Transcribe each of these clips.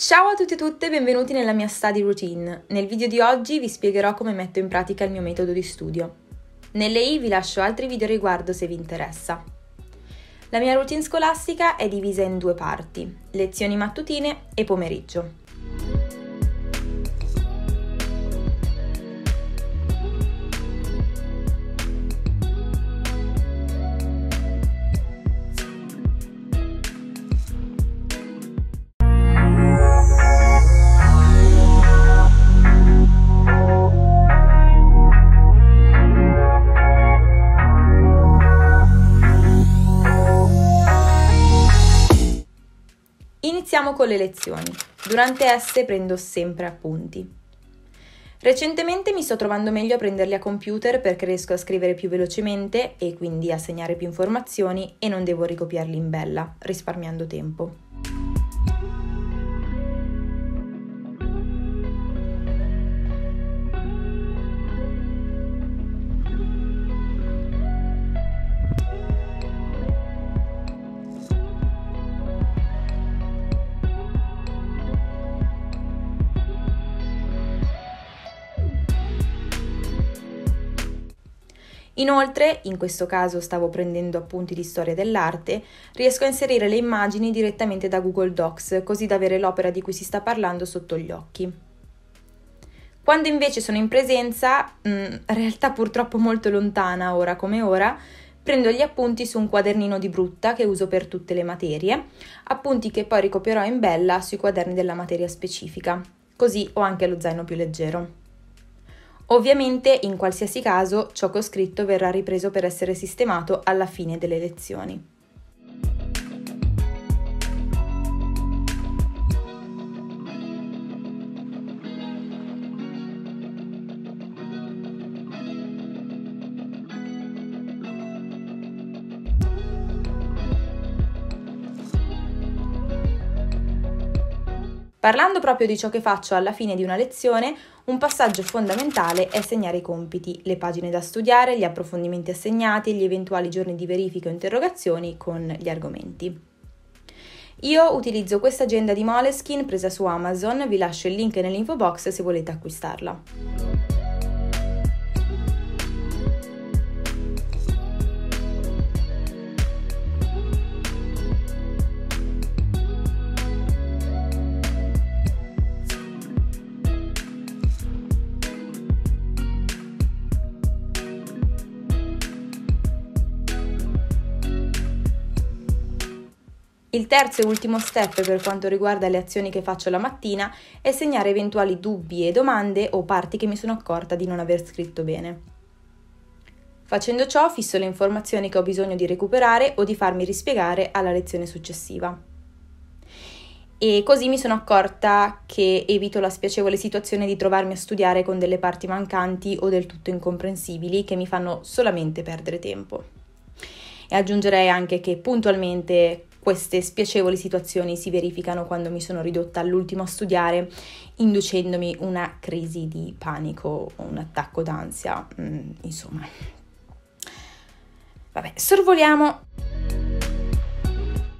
Ciao a tutti e tutte, benvenuti nella mia study routine. Nel video di oggi vi spiegherò come metto in pratica il mio metodo di studio. Nelle i vi lascio altri video riguardo se vi interessa. La mia routine scolastica è divisa in due parti, lezioni mattutine e pomeriggio. Iniziamo con le lezioni. Durante esse prendo sempre appunti. Recentemente mi sto trovando meglio a prenderli a computer perché riesco a scrivere più velocemente e quindi a segnare più informazioni e non devo ricopiarli in bella, risparmiando tempo. Inoltre, in questo caso stavo prendendo appunti di storia dell'arte, riesco a inserire le immagini direttamente da Google Docs, così da avere l'opera di cui si sta parlando sotto gli occhi. Quando invece sono in presenza, in mm, realtà purtroppo molto lontana ora come ora, prendo gli appunti su un quadernino di brutta che uso per tutte le materie, appunti che poi ricopierò in bella sui quaderni della materia specifica. Così ho anche lo zaino più leggero. Ovviamente, in qualsiasi caso, ciò che ho scritto verrà ripreso per essere sistemato alla fine delle lezioni. Parlando proprio di ciò che faccio alla fine di una lezione, un passaggio fondamentale è segnare i compiti, le pagine da studiare, gli approfondimenti assegnati e gli eventuali giorni di verifica o interrogazioni con gli argomenti. Io utilizzo questa agenda di Moleskin presa su Amazon, vi lascio il link nell'info box se volete acquistarla. Il terzo e ultimo step per quanto riguarda le azioni che faccio la mattina è segnare eventuali dubbi e domande o parti che mi sono accorta di non aver scritto bene. Facendo ciò fisso le informazioni che ho bisogno di recuperare o di farmi rispiegare alla lezione successiva. E così mi sono accorta che evito la spiacevole situazione di trovarmi a studiare con delle parti mancanti o del tutto incomprensibili che mi fanno solamente perdere tempo. E aggiungerei anche che puntualmente queste spiacevoli situazioni si verificano quando mi sono ridotta all'ultimo a studiare, inducendomi una crisi di panico o un attacco d'ansia, mm, insomma. Vabbè, sorvoliamo.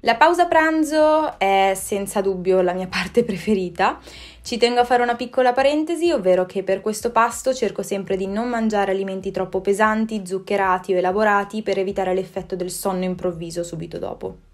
La pausa pranzo è senza dubbio la mia parte preferita. Ci tengo a fare una piccola parentesi, ovvero che per questo pasto cerco sempre di non mangiare alimenti troppo pesanti, zuccherati o elaborati per evitare l'effetto del sonno improvviso subito dopo.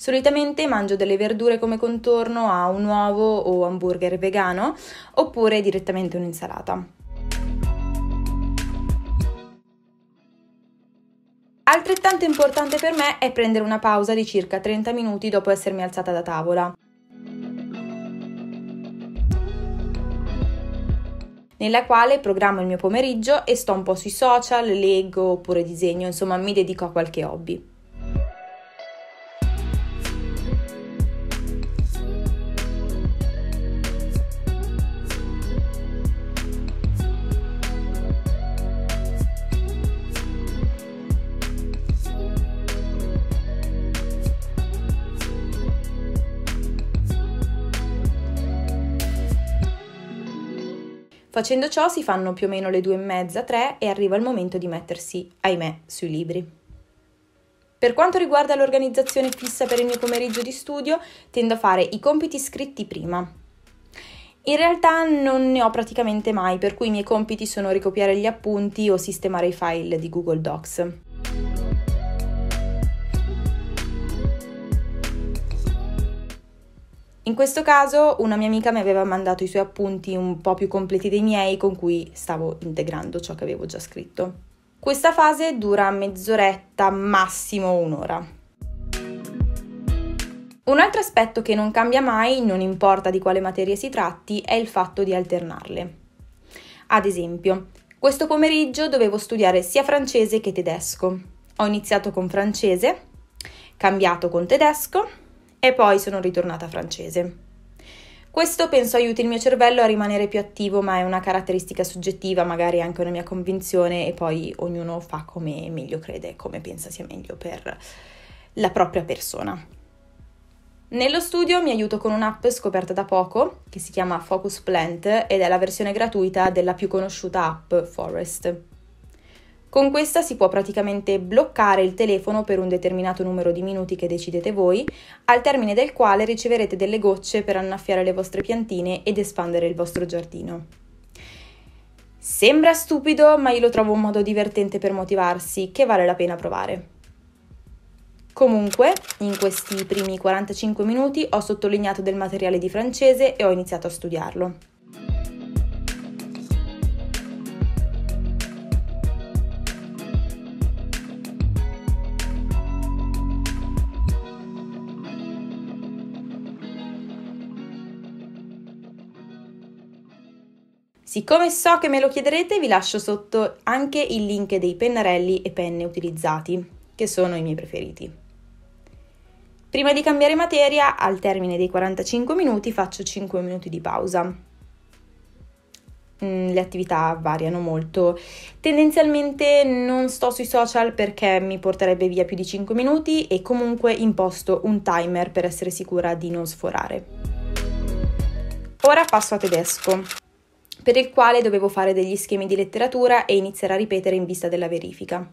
Solitamente mangio delle verdure come contorno a un uovo o hamburger vegano oppure direttamente un'insalata. Altrettanto importante per me è prendere una pausa di circa 30 minuti dopo essermi alzata da tavola. nella quale programmo il mio pomeriggio e sto un po' sui social, leggo oppure disegno, insomma mi dedico a qualche hobby. Facendo ciò si fanno più o meno le due e mezza, tre e arriva il momento di mettersi, ahimè, sui libri. Per quanto riguarda l'organizzazione fissa per il mio pomeriggio di studio, tendo a fare i compiti scritti prima. In realtà non ne ho praticamente mai, per cui i miei compiti sono ricopiare gli appunti o sistemare i file di Google Docs. In questo caso una mia amica mi aveva mandato i suoi appunti un po' più completi dei miei con cui stavo integrando ciò che avevo già scritto. Questa fase dura mezz'oretta, massimo un'ora. Un altro aspetto che non cambia mai, non importa di quale materia si tratti, è il fatto di alternarle. Ad esempio, questo pomeriggio dovevo studiare sia francese che tedesco. Ho iniziato con francese, cambiato con tedesco e poi sono ritornata francese. Questo penso aiuti il mio cervello a rimanere più attivo, ma è una caratteristica soggettiva, magari anche una mia convinzione e poi ognuno fa come meglio crede, come pensa sia meglio per la propria persona. Nello studio mi aiuto con un'app scoperta da poco che si chiama Focus Plant ed è la versione gratuita della più conosciuta app Forest. Con questa si può praticamente bloccare il telefono per un determinato numero di minuti che decidete voi, al termine del quale riceverete delle gocce per annaffiare le vostre piantine ed espandere il vostro giardino. Sembra stupido, ma io lo trovo un modo divertente per motivarsi che vale la pena provare. Comunque, in questi primi 45 minuti ho sottolineato del materiale di francese e ho iniziato a studiarlo. Siccome so che me lo chiederete, vi lascio sotto anche il link dei pennarelli e penne utilizzati, che sono i miei preferiti. Prima di cambiare materia, al termine dei 45 minuti faccio 5 minuti di pausa. Mm, le attività variano molto. Tendenzialmente non sto sui social perché mi porterebbe via più di 5 minuti e comunque imposto un timer per essere sicura di non sforare. Ora passo a tedesco per il quale dovevo fare degli schemi di letteratura e iniziare a ripetere in vista della verifica.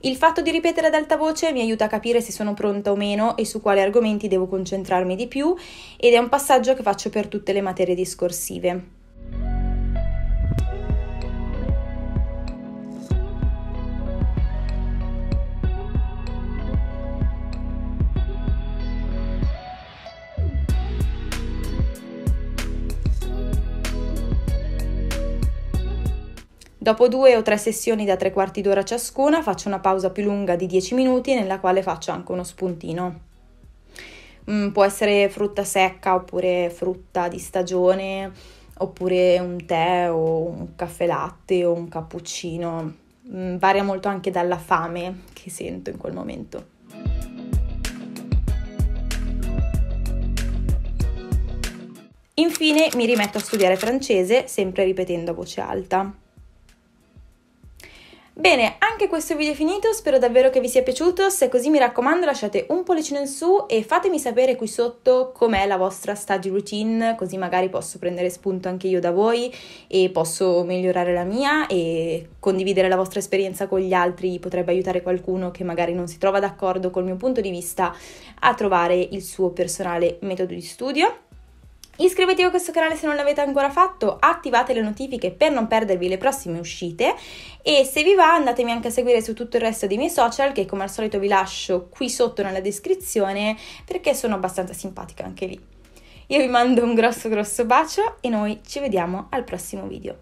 Il fatto di ripetere ad alta voce mi aiuta a capire se sono pronta o meno e su quali argomenti devo concentrarmi di più ed è un passaggio che faccio per tutte le materie discorsive. Dopo due o tre sessioni da tre quarti d'ora ciascuna faccio una pausa più lunga di 10 minuti nella quale faccio anche uno spuntino. Mm, può essere frutta secca oppure frutta di stagione oppure un tè o un caffè latte o un cappuccino. Mm, varia molto anche dalla fame che sento in quel momento. Infine mi rimetto a studiare francese, sempre ripetendo a voce alta. Bene, anche questo video è finito, spero davvero che vi sia piaciuto, se così mi raccomando lasciate un pollicino in su e fatemi sapere qui sotto com'è la vostra study routine, così magari posso prendere spunto anche io da voi e posso migliorare la mia e condividere la vostra esperienza con gli altri potrebbe aiutare qualcuno che magari non si trova d'accordo col mio punto di vista a trovare il suo personale metodo di studio. Iscrivetevi a questo canale se non l'avete ancora fatto, attivate le notifiche per non perdervi le prossime uscite e se vi va andatemi anche a seguire su tutto il resto dei miei social che come al solito vi lascio qui sotto nella descrizione perché sono abbastanza simpatica anche lì. Io vi mando un grosso grosso bacio e noi ci vediamo al prossimo video.